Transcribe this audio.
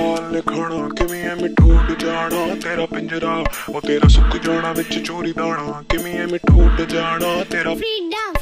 ਪਿੰਜਰਾ ਲਿਖਣਾ ਕਿਵੇਂ ਐ ਮਿੱਠੂ ਉੱਡ ਜਾਣਾ? ਤੇਰਾ ਪਿੰਜਰਾ, ਉਹ ਤੇਰਾ ਸੁੱਕ ਜਾਣਾ ਵਿੱਚ ਚੋਰੀ ਦਾਣਾ। ਕਿਵੇਂ ਐ ਮਿੱਠੂ ਉੱਡ ਜਾਣਾ? ਤੇਰਾ freedom.